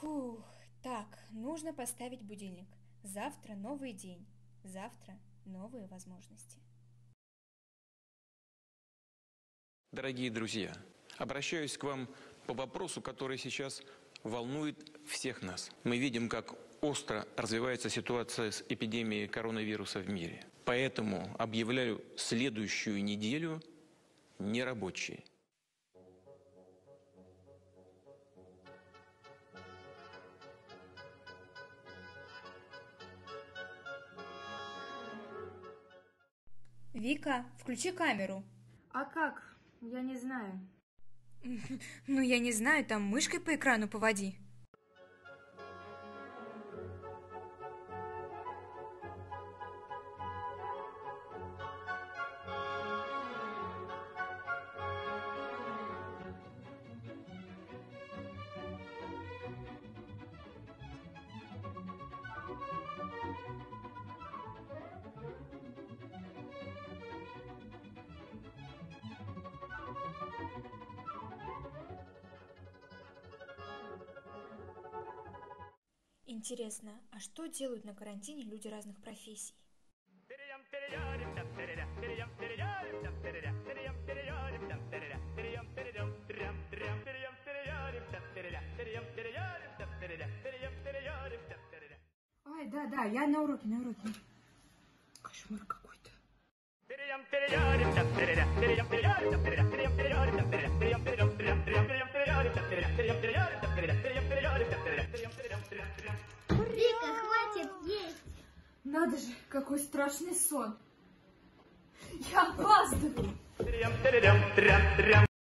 Фух, так, нужно поставить будильник. Завтра новый день. Завтра новые возможности. Дорогие друзья, обращаюсь к вам по вопросу, который сейчас волнует всех нас. Мы видим, как остро развивается ситуация с эпидемией коронавируса в мире. Поэтому объявляю следующую неделю нерабочей. Вика, включи камеру. А как? Я не знаю. Ну, я не знаю, там мышкой по экрану поводи. Интересно, а что делают на карантине люди разных профессий? Ай, да, да, я на уроке, на уроке. Кошмар какой-то. Надо же, какой страшный сон. Я опаздываю.